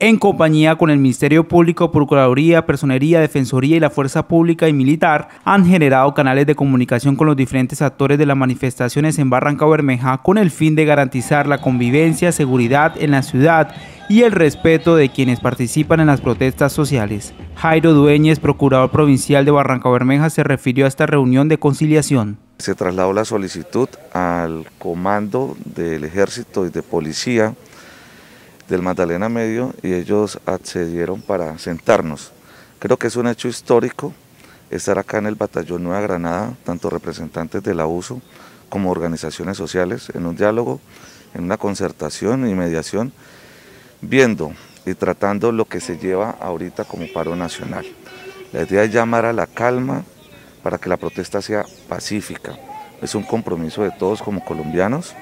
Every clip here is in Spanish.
en compañía con el Ministerio Público, Procuraduría, Personería, Defensoría y la Fuerza Pública y Militar, han generado canales de comunicación con los diferentes actores de las manifestaciones en Barranca Bermeja con el fin de garantizar la convivencia, seguridad en la ciudad y el respeto de quienes participan en las protestas sociales. Jairo Dueñez, procurador provincial de Barranca Bermeja, se refirió a esta reunión de conciliación. Se trasladó la solicitud al comando del ejército y de policía del Magdalena Medio y ellos accedieron para sentarnos. Creo que es un hecho histórico estar acá en el Batallón Nueva Granada, tanto representantes del abuso como organizaciones sociales, en un diálogo, en una concertación y mediación, viendo y tratando lo que se lleva ahorita como paro nacional. La idea es llamar a la calma para que la protesta sea pacífica. Es un compromiso de todos como colombianos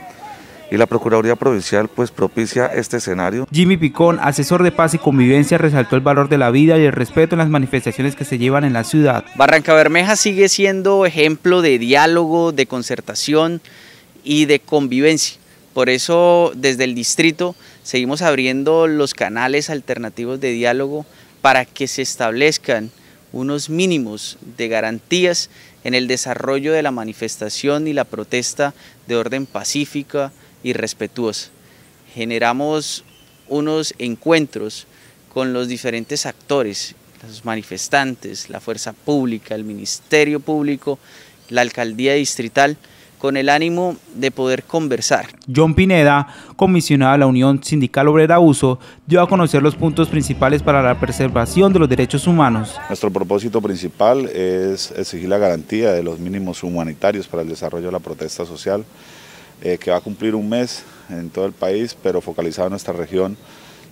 y la Procuraduría Provincial pues propicia este escenario. Jimmy Picón, asesor de paz y convivencia, resaltó el valor de la vida y el respeto en las manifestaciones que se llevan en la ciudad. Barranca Bermeja sigue siendo ejemplo de diálogo, de concertación y de convivencia. Por eso desde el distrito seguimos abriendo los canales alternativos de diálogo para que se establezcan unos mínimos de garantías en el desarrollo de la manifestación y la protesta de orden pacífica, y respetuosa. Generamos unos encuentros con los diferentes actores, los manifestantes, la fuerza pública, el Ministerio Público, la Alcaldía Distrital, con el ánimo de poder conversar. John Pineda, comisionado de la Unión Sindical Obrera Uso, dio a conocer los puntos principales para la preservación de los derechos humanos. Nuestro propósito principal es exigir la garantía de los mínimos humanitarios para el desarrollo de la protesta social, eh, que va a cumplir un mes en todo el país, pero focalizado en nuestra región,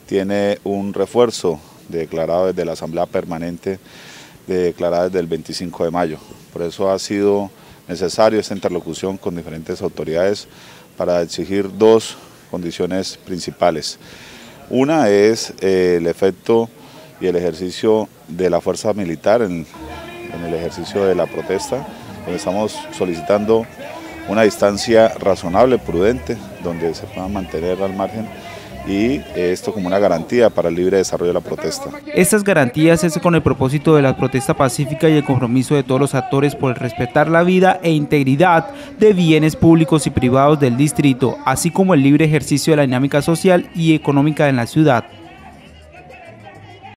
tiene un refuerzo declarado desde la Asamblea Permanente, declarada desde el 25 de mayo. Por eso ha sido necesario esta interlocución con diferentes autoridades para exigir dos condiciones principales. Una es eh, el efecto y el ejercicio de la fuerza militar en, en el ejercicio de la protesta, donde estamos solicitando una distancia razonable, prudente, donde se puedan mantener al margen y esto como una garantía para el libre desarrollo de la protesta. Estas garantías es con el propósito de la protesta pacífica y el compromiso de todos los actores por respetar la vida e integridad de bienes públicos y privados del distrito, así como el libre ejercicio de la dinámica social y económica en la ciudad.